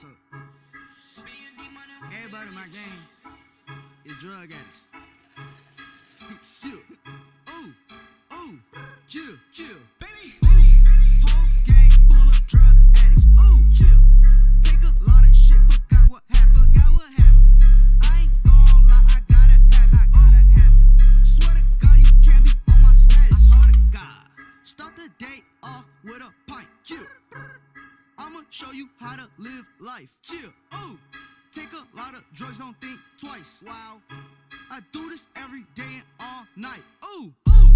What's up? Everybody in my gang is drug addicts. chill. Ooh, ooh, chill, chill. Baby, Ooh, whole gang full of drug addicts. Ooh, chill. Take a lot of shit, forgot what happened, forgot what happened. I ain't gon' lie, I gotta have I gotta have it. Swear to God, you can't be on my status. I swear to God. Start the day off with a pint. Chill. Show you how to live life. Chill. Ooh. Take a lot of drugs, don't think twice. Wow. I do this every day and all night. Ooh. Ooh.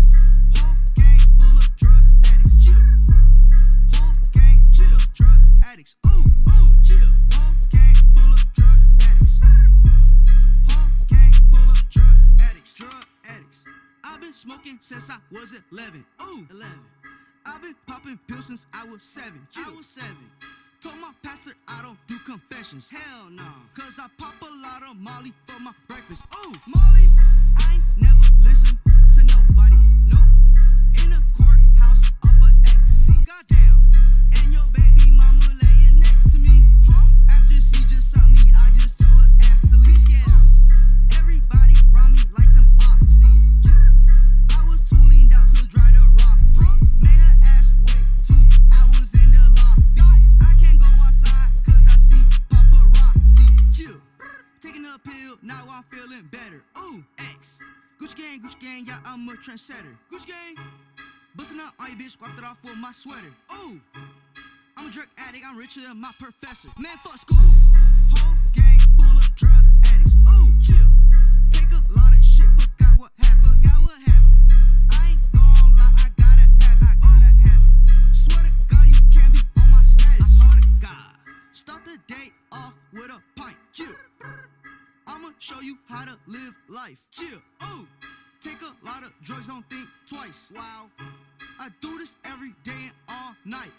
Whole gang full of drug addicts. Chill. Whole gang chill. Drug addicts. Ooh. Ooh. Chill. Whole gang full of drug addicts. Whole gang full of drug addicts. Drug addicts. I've been smoking since I was 11. Ooh. 11. I've been popping pills since I was seven. I was seven. Told my pastor I don't do confessions. Hell no. Cause I pop a lot of Molly for my breakfast. Ooh, Molly. I ain't never listen Gucci gang, yeah, I'm a trendsetter. Gucci gang. Bustin' up on your bitch, wiped it off with my sweater. Ooh. I'm a drug addict, I'm richer than my professor. Man, fuck school. Whole gang full of drug addicts. Ooh, chill. Take a lot of shit, forgot what happened, forgot what happened. Start the day off with a pint. Chill. I'ma show you how to live life. Chill. Ooh. Take a lot of drugs, don't think twice. Wow. I do this every day and all night.